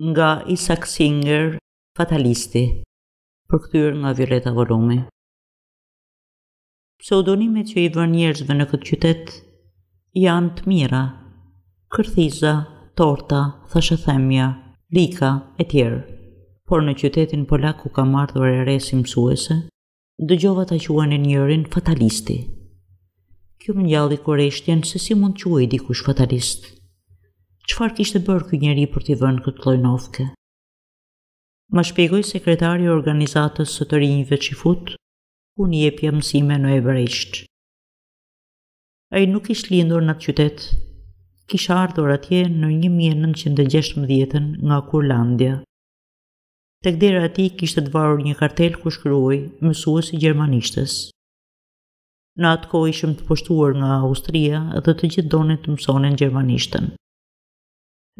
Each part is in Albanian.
Nga Isak Singer, Fatalisti, përkthyer nga Violeta Volumi. Pseudonimet që i vënë njerëzve në këtë qytet janë të mira, kërthiza, torta, thashethemja, rika, e tjerë. Por në qytetin polak ku kam ardhur e re si mësuese, Dëgjova ta quanin njërin fatalisti. Kjo më ngjalli kureshtjen se si mund të quhej dikush fatalist. Çfarë kishte bërë ky njeri për t'i vënë këtë lloj nofke? Ma shpjegoi sekretari i organizatës së të rinjve çifutë, ku unë jepja mësime në hebraisht. Ai nuk kishte lindur në atë qytet, kishte ardhur atje në 1916 nga Kurlandja. Tek dera e tij kishte të varur një kartel ku shkruhej mësues i gjermanishtes. Në atë kohë ishim të pushtuar nga Austria dhe të gjithë donin të mësonin gjermanishten.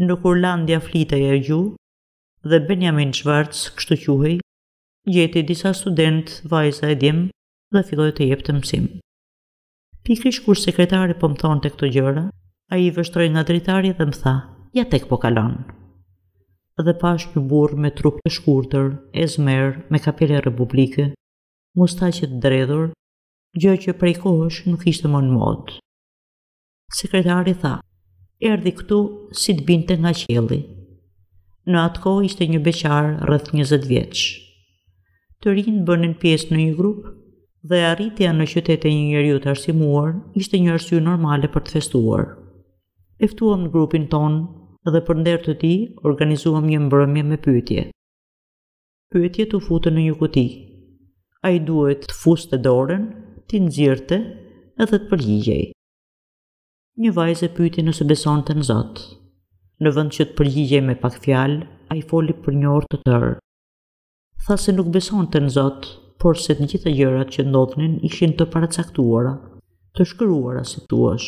Në Kurlandja flitej ajo gjuhë, dhe Benjamin Schwartz, kështu quhej, gjeti disa studentë, vajza e djem, dhe filloi të jepte mësim. Pikërisht kur sekretari po më thoshte këto gjëra, ai vështroi nga dritarja dhe më tha, ja tek po kalon. Dhe pashë një burrë me trup të shkurtër, ezmer, me kapele republike, mustaqe të dredhura, gjë që prej kohësh nuk ishte më në modë. Sekretari tha, erdhi këtu si të binte nga qielli. Në atë kohë ishte një beqar rreth 20 vjeç. Të rinjtë bënin pjesë në një grup dhe arritja në qytet e një njeriu të arsimuar ishte një arsye normale për të festuar. E ftuam në grupin tonë dhe për nder të tij organizuam një mbrëmje me pyetje. Pyetjet u futën në një kuti. Ai duhej të fuste dorën, t'i nxirrte dhe të përgjigjej. Një vajzë e pyeti nëse besonte në Zot. Në vend që të përgjigjej me pak fjalë, ai foli për një orë të tërë. Tha se nuk besonte në Zot, por se të gjitha gjërat që ndodhnin ishin të paracaktuara, të shkruara si thuash,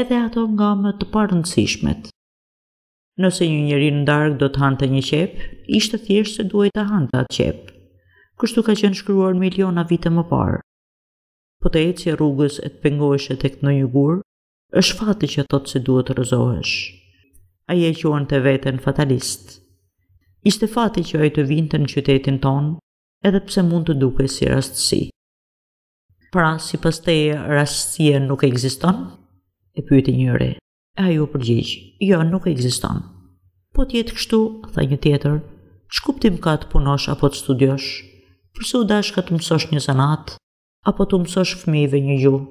edhe ato nga më të parëndësishmet. Nëse një njeri në darkë do të hante një qepë, ishte thjesht se duhej ta hante atë qepë. Kështu ka qenë shkruar miliona vite më parë. Po të ecje rrugës e të pengoheshe tek ndonjë gur, Është fati që thotë se duhet të rrëzohesh. Ai e quante veten fatalist. Ishte fati që ai të vinte në qytetin tonë, edhe pse mund të dukej si rastësi. Pra, sipas teje rastësia nuk ekziston? E pyeti njëri. E ai u përgjigj, jo, nuk ekziston. Po të jetë kështu, tha një tjetër, ç'kuptim ka të punosh apo të studiosh? Përse u dashka të mësosh një zanat, apo t'u mësosh fëmijëve një gjuhë?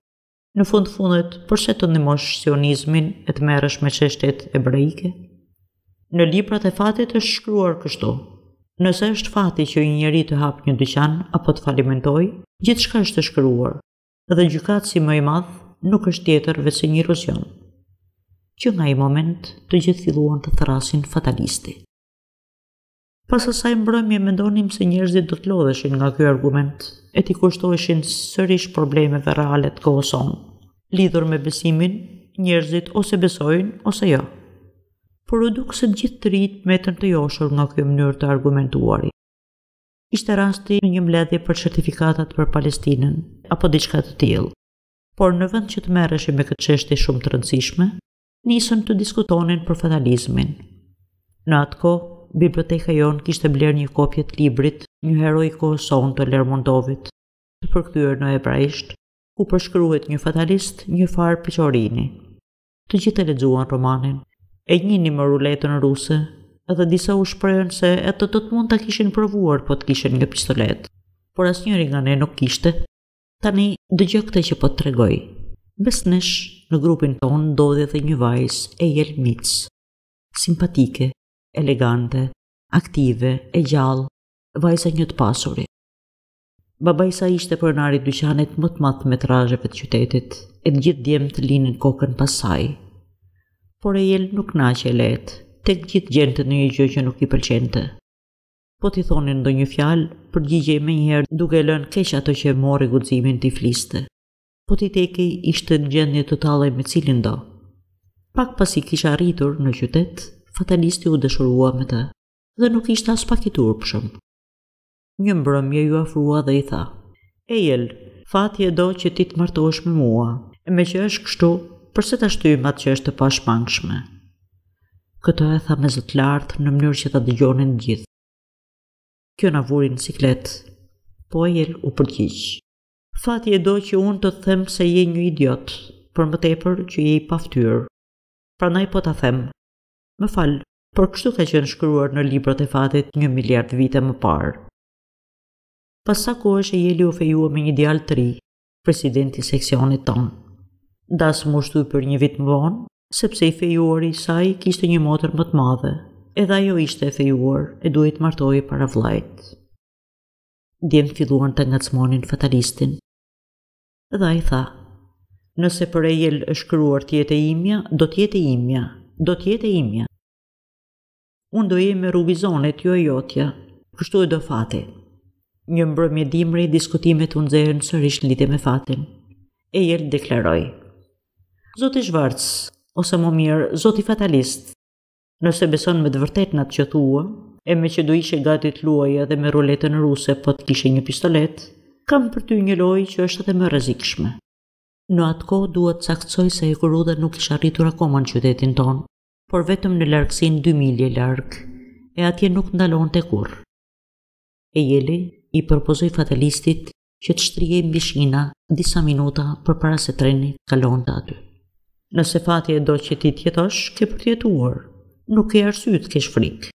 Në fund të fundit, përse të ndihmosh sionizmin e të merresh me çështjet hebreike? Në librat e fatit është shkruar kështu. Nëse është fati që një njeri të hapë një dyqan apo të falimentojë, gjithçka është e shkruar, dhe gjykatësi më i madh nuk është tjetër veçse një iluzion. Që nga ai moment të gjithë filluan ta thërrisnin fatalisti. Pas asaj mbrëmje mendonim se njerëzit do të lodheshin nga ky argument e t'i kushtoheshin sërish problemeve reale të kohës sonë. Lidhur me besimin, njerëzit ose besojnë ose jo. Por u duk se të gjithë të rinjtë mbetën të joshur nga kjo mënyrë të argumentuari. Ishte rasti në një mbledhje për certifikatat për Palestinën, apo diçka të tillë. Por në vend që të merreshin me këtë çështje shumë të rëndësishme, nisën të diskutonin për fatalizmin. Në atë kohë, biblioteka jonë kishte blerë një kopje të librit Një hero i kohës sonë të Lermontovit, të përkthyer në hebraisht, ku përshkruhet një fatalist, një farë Peçorini. Të gjithë e lexuan romanin. E njihni ruletën ruse, dhe disa u shprehën se edhe do të mund ta kishin provuar po të kishin një pistoletë, por asnjëri nga ne nuk kishte. Tani, dëgjo këtë që po të tregoj. Mes nesh, në grupin tonë ndodhej edhe një vajzë, Ejel Minc. Simpatike, elegante, aktive, e gjallë, vajza e një të pasuri. Babai i saj ishte pronari i dyqanit më të madh të metrazheve të qytetit, e të gjithë djemtë linin kokën pas saj. Por Ejel nuk na që e lehtë, te të gjithë gjente ndonjë gjë që nuk i pëlqente. Po t'i thonin ndonjë fjalë, përgjigjej menjëherë duke lënë keq atë që merrte guximin t'i fliste. Po t'i tekej ishte në gjendje të tallej me cilindo. Pak pasi kisha arritur në qytet, fatalisti u dashurua me të, dhe nuk ishte aspak i turpshëm. Një mbrëmje iu afrua dhe i tha, Ejel, fati e do që ti të martohesh me mua, e meqë është kështu, përse ta shtyjmë atë që është e pashmangshme? Këtë e tha me zë të lartë në mënyrë që ta dëgjonin të gjithë. Kjo na vuri në siklet. Po Ejel u përgjigj. Fati e do që unë të të them se je një idiot, për më tepër që je i pafytyrë. Prandaj po ta them. Më fal, por kështu ka qenë shkruar në librat e fatit një miliard vite më parë. Pas ca kohësh Ejeli u fejua me një djalë të ri, presidenti i seksionit tonë. Dasma u shty për një vit më vonë, sepse i fejuari i saj kishte një motër më të madhe, edhe ajo ishte e fejuar e duhej të martohej para vëllait. Djemtë filluan ta ngacmonin fatalistin. Dhe ai tha, nëse për Ejel është shkruar të jetë e imja, do të jetë e imja, do të jetë e imja. Unë do jem e Rubizonit, jo e jotja. Kështu e do fati. Një mbrëmje dimri, diskutimet u nxehën sërish në lidhje me fatin. Ejelë deklaroi. Zoti Shvarc, ose më mirë, zoti fatalist, nëse beson me të vërtetë në atë që thua, e meqë do ishe gati të luaje edhe me ruletën ruse po të kishe një pistolet, kam për ty një lojë që është edhe më e rrezikshme. Në atë kohë duhet të saktësoj se hekurudha nuk kish arritur akoma në qytetin tonë. por vetëm në largësinë dy milje larg, e atje nuk ndalonte kurrë. Ejeli i propozoi fatalistit që të shtrihej mbi shina disa minuta përpara se treni të kalonte aty. Nëse fati e do që ti të jetosh, ke për të jetuar, nuk ke arsye të kesh frikë.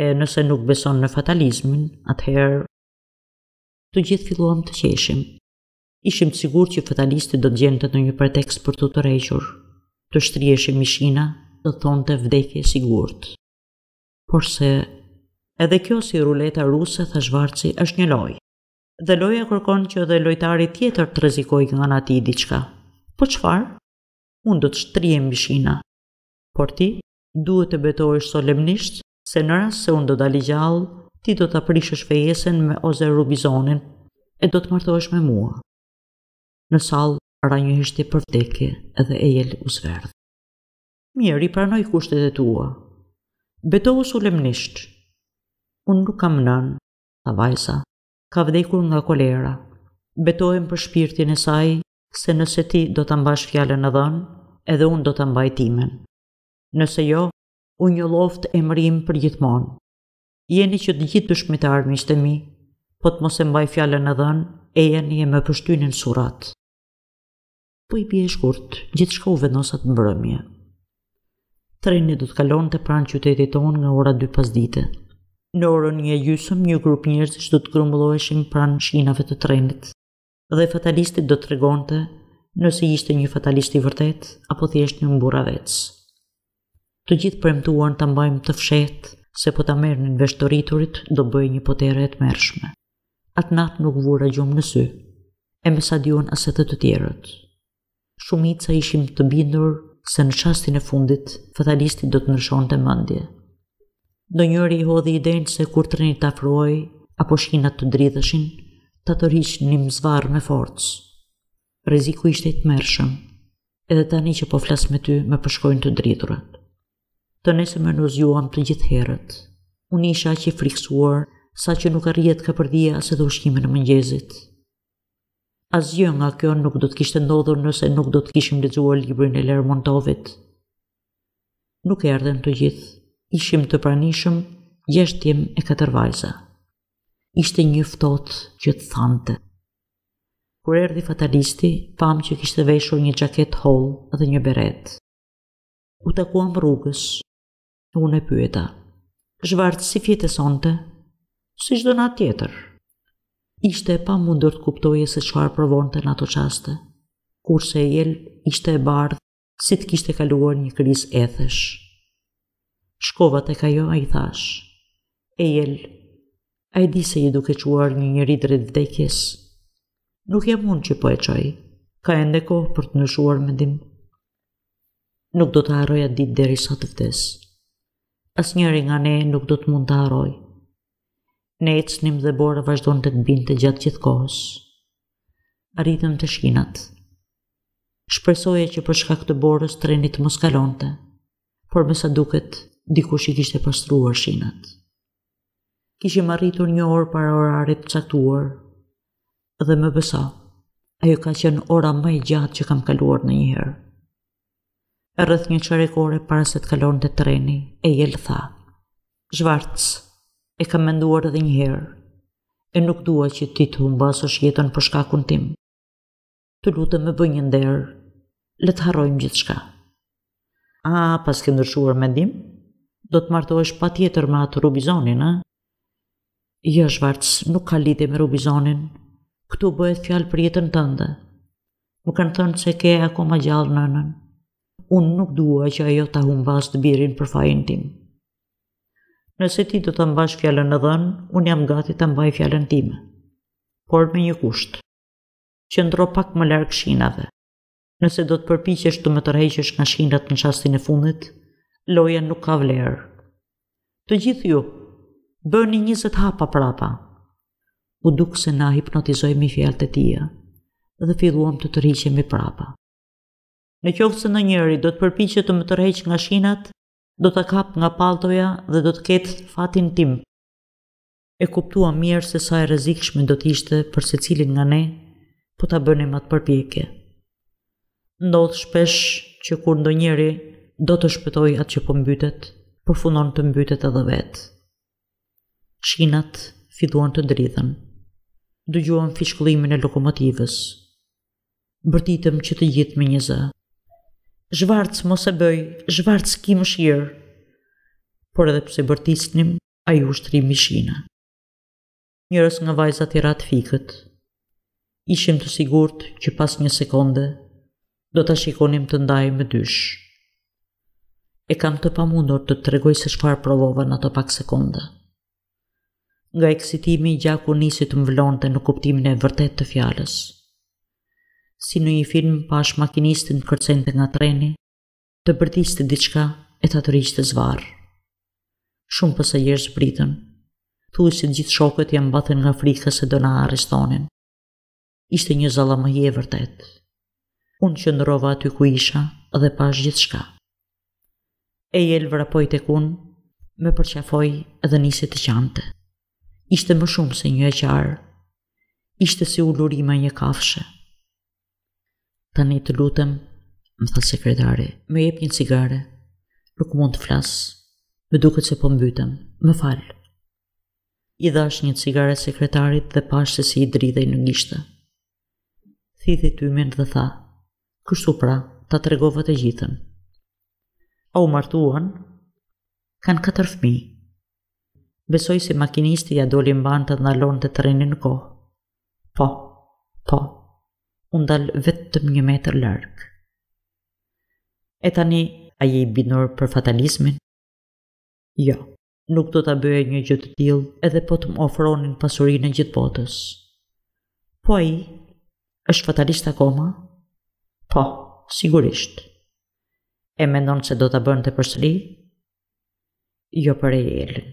E nëse nuk beson në fatalizmin, atëherë të gjithë filluam të qeshim. Ishim të sigurt që fatalisti do të gjente ndonjë pretekst për t'u tërhequr, të shtriheshe mbi shina do të thonte vdekje e sigurt. Porse, edhe kjo si ruleta ruse, tha Shvarci, është një lojë. Dhe loja kërkon që edhe lojtari tjetër të rrezikojë nga ana e tij diçka. Po çfarë? Unë do të shtrihem mbi shina. Por ti, duhet të betohesh solemnisht se në rast se unë do dal i gjallë, ti do ta prishësh fejesen me Ozer Rubizonin e do të martohesh me mua. Në sallë, ra një heshtje për vdekje dhe Ejelë u zverdh. Mirë, i pranoj kushtet e tua. Betohu solemnisht. Unë nuk kam nënë, tha vajza, ka vdekur nga kolera. Betohem për shpirtin e saj, se nëse ti do ta mbash fjalën e dhënë, edhe unë do ta mbaj timen. Nëse jo, u njolloftë emri im përgjithmonë. Jeni që të gjithë dëshmitarë, miqtë e mi, po të mos e mbaj fjalën e dhënë, ejani e më pështyni në surrat. Po i bie shkurt, gjithçka u vendos atë mbrëmje. Treni do të kalonte pranë qytetit tonë nga ora 2 pasdite. Në orën një e gjysmë, një grup njerëzish do të grumbuloheshin pranë shinave të trenit. dhe fatalisti do të tregonte nëse ishte një fatalist i vërtetë apo thjesht një mburravec. Të gjithë premtuam ta mbajmë të fshehtë se po ta merrnin vesh të rriturit do bëhej një potere e tmerrshme. Atë natë nuk vura gjumë në sy. E me sa di unë as edhe të tjerët. Shumica ishim të bindur se në çastin e fundit fatalisti do të ndryshonte mendje. Ndonjëri e hodhi idenë se kur treni të afrohej, apo shinat të dridheshin, ta tërhiqnim zvarrë me forcë. Rreziku ishte i tmerrshëm, edhe tani që po flas me ty më përshkojnë të dridhurat. Të nesërmen u zgjuam të gjithë herët. Unë isha aq i frikësuar, saqë nuk arrija të kapërdija as edhe ushqimin e mëngjesit. Asgjë nga kjo nuk do të kishte ndodhur nëse nuk do të kishim lexuar librin e Lermontovit. Nuk erdhën të gjithë. Ishim të pranishëm, gjashtë djem e katër vajza. Ishte një ftohtë që të thante. Kur erdhi fatalisti, pamë që kishte veshur një xhaketë të hollë dhe një beretë. U takuam rrugës. Unë e pyeta. Zhvarc, si fjete sonte? Si çdo natë tjetër. Ishte e pamundur të kuptoje se çfarë provonte në ato çaste. Kurse Ejel ishte e bardhë si të kishte kaluar një krizë ethesh. Shkova tek ajo e i thashë. Ejel, a e di se je duke çuar një njeri drejt vdekjes. Nuk jam unë që po e çoj, ka ende kohë për të ndryshuar mendim. Nuk do ta harroj atë ditë derisa të vdes. Asnjëri nga ne nuk do të mund ta harrojë. Ne ecnim dhe bora vazhdonte të binte gjatë gjithë kohës. Arritëm te shinat. Shpresoja që për shkak të borës treni të mos kalonte, por me sa duket, dikush i kishte pastruar shinat. Kishim arritur një orë para orarit të caktuar. Dhe më beso, ajo ka qenë ora më e gjatë që kam kaluar ndonjëherë. E rreth një çerek ore para se të kalonte treni, Ejel tha. Zhvarc, e kam menduar edhe njëherë, e nuk dua që ti të humbasësh jetën për shkakun tim. Të lutem më bëj një nder. Le të harrojmë gjithçka. A, paske ndryshuar mendim? Do të martohesh patjetër me atë Rubizonin, a? Jo, Zhvarc, nuk ka lidhje me Rubizonin. Këtu bëhet fjalë për jetën tënde. Më kanë thënë se ke akoma gjallë nënën. Unë nuk dua që ajo ta humbasë të birin për fajin tim. Nëse ti do ta mbash fjalën e dhënë, unë jam gati ta mbaj fjalën time. Por me një kusht. qëndro pak më larg shinave. Nëse do të përpiqesh të më tërheqësh nga shinat në çastin e fundit, loja nuk ka vlerë. Të gjithë ju, bëni 20 hapa prapa. U duk se na hipnotizoi me fjalët e tija dhe filluam të tërhiqemi prapa. Në qoftë se ndonjëri do të përpiqet të më tërheqë nga shinat, do ta kap nga paltoja dhe do të ketë fatin tim. E kuptuam mirë se sa e rrezikshme do të ishte për secilin nga ne po ta bënim atë përpjekje. Ndodh shpesh që kur ndonjëri do të shpëtojë atë që po mbytet, përfundon të mbytet edhe vetë. Shinat filluan të dridhen. Dëgjuam fishkëllimin e lokomotivës. Bërtitëm që të gjithë me një zë. Zhvarc mos e bëj, Zhvarc ki mëshirë. Por edhe pse bërtisnim, ai ushtri mishi na. Njërës nga vajzat i ra të fikët. Ishim të sigurt që pas një sekonde, do ta shikonim të ndarë më dysh. E kam të pamundur të tregoj se çfarë provova në ato pak sekonda. Nga eksitimi gjaku nisi të më vlonte në kuptimin e vërtetë të fjalës. Si në një film pashë makinistin të kërcente nga treni, të bërtiste diçka e ta tërhiqte zvarrë. Shumë pasagjerë zbritën, thuajse gjithë shokët ia mbathën nga frika se do na arrestonin. Ishte një zallamahi e vërtetë. Unë qëndrova aty ku isha dhe pashë gjithçka. Ejel vrapoi tek unë, më përqafoi dhe nisi të qante. Ishte më shumë se një e qarë. Ishte si ulërima e një kafshe. Tani të lutem, më tha sekretari, më jep një cigare. Nuk mund të flas. Më duket se po mbytem. Më fal. I dhashë një cigare sekretarit dhe pashë se si i dridhej në gishta. Thithi tymin dhe tha, kështu pra, ta tregova të gjithën. A u martuan? Kanë katër fëmijë. Besoj se makinisti ia doli mbanë ta ndalonte trenin në kohë. Po, po, u ndal vetëm një metër larg. E tani, a je i bindur për fatalizmin? Jo, nuk do ta bëja një gjë të tillë edhe po të më ofronin pasurinë e gjithë botës. Po ai është fatalist akoma? Po, sigurisht. E mendon se do ta bënte përsëri? Jo për Elin.